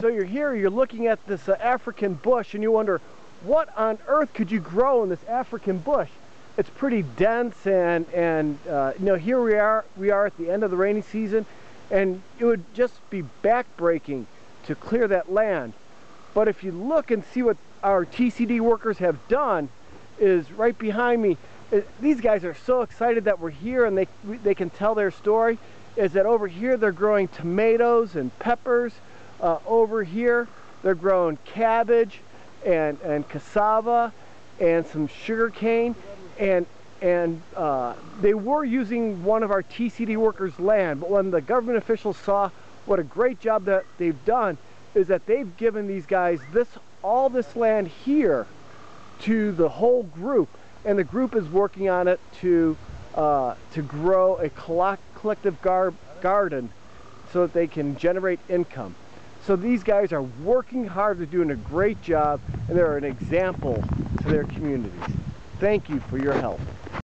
So you're here, you're looking at this uh, African bush and you wonder, what on earth could you grow in this African bush? It's pretty dense and, and uh, you know, here we are, we are at the end of the rainy season and it would just be backbreaking to clear that land. But if you look and see what our TCD workers have done is right behind me. It, these guys are so excited that we're here and they, they can tell their story is that over here they're growing tomatoes and peppers. Uh, over here. They're growing cabbage and, and cassava and some sugar cane. And and uh, they were using one of our TCD workers land but when the government officials saw what a great job that they've done is that they've given these guys this all this land here to the whole group. And the group is working on it to uh, to grow a collective gar garden so that they can generate income. So these guys are working hard, they're doing a great job, and they're an example to their communities. Thank you for your help.